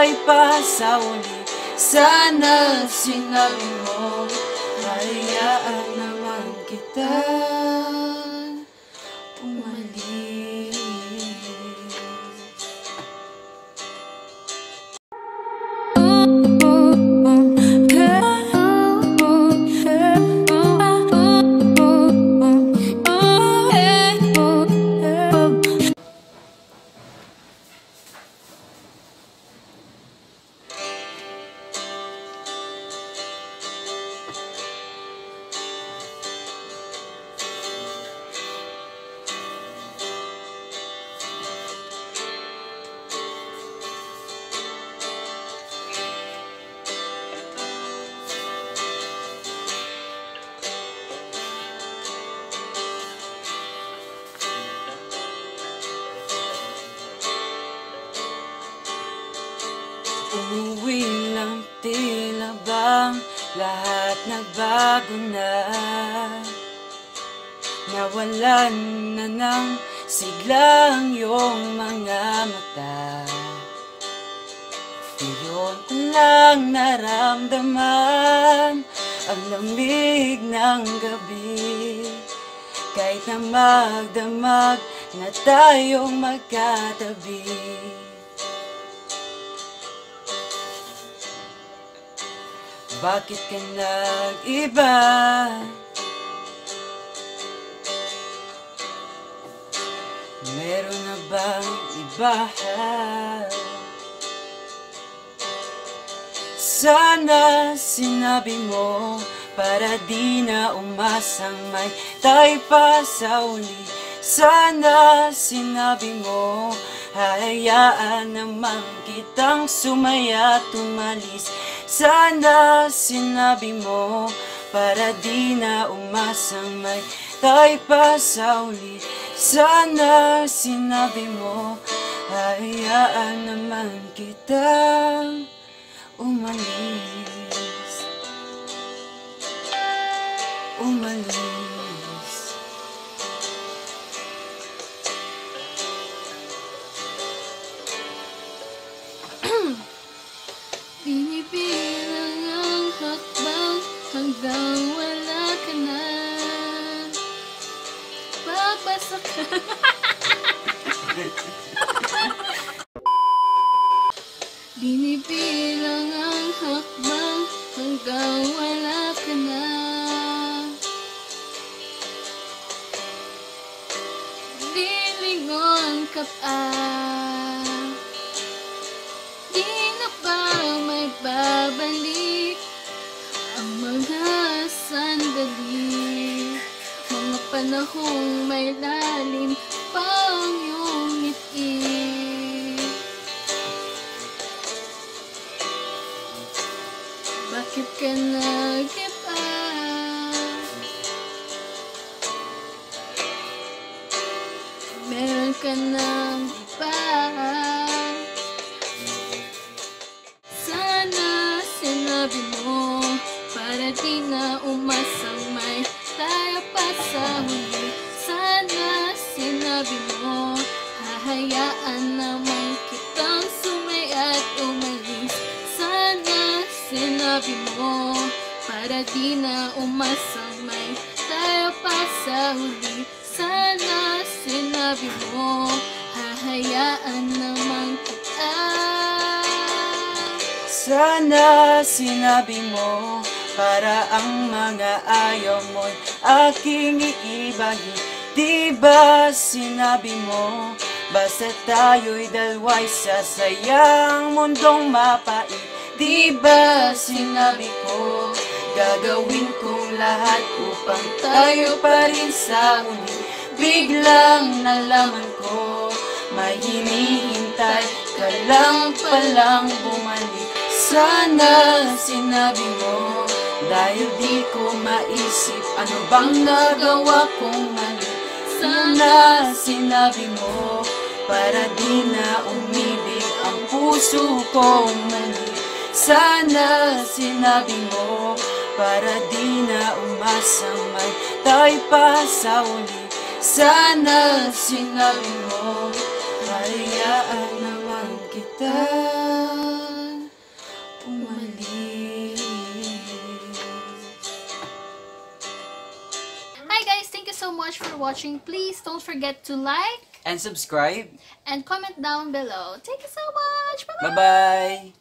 tayo pa sa uli Sana sinabi mo Hayaan naman kita Umuwi lang tila bang lahat nagbago na? Nawalan na ng siglang iyong mga mata. Ngayon ko lang naramdaman ang lamig ng gabi. Kahit na magdamag na tayong magkatabi Bakit ka nag-iba? Meron na bang iba? Sana sinabi mo para di na umasang may tayo pa sa uli Sana sinabi mo hayaan naman kitang sumaya at umalis Sana sinabi mo para di na umasang may tayo pa sa uli. Sana sinabi mo hayaan naman kitang umalis. Umalis Binibilang ang hakbang hanggang wala ka na. Lilingon ka pa Di na ba may babalik Ang mga sandali? Mga panahong may lalim pang iyong ngiti Bakit ka nag-iba? Meron ka ng iba Sana sinabi mo Para di na umasang tayo pa sa huli. Sana sinabi mo Hahayaan naman kitang Para di na umasang may tayo pa sa huli. Sana sinabi mo Hahayaan naman kita. Sana sinabi mo para ang mga ayaw mo'y aking iibahin Di ba sinabi mo basta tayo'y dalawa'y sasayang mundong mapait? Di ba sinabi ko gagawin kong lahat upang tayo pa rin sa uli Biglang nalaman ko may hinihintay ka lang palang bumalik. Sana sinabi mo Dahil di ko maisip Ano bang nagawa kong mali. Sana sinabi mo Para di na umibig Ang puso kong mali. Sana sinabi mo para di na umasamay Tayo pa sa uli Sana sinabi mo Hayaan naman kita Pumalis Hi guys! Thank you so much for watching. Please don't forget to like and subscribe and comment down below. Thank you so much! Bye-bye!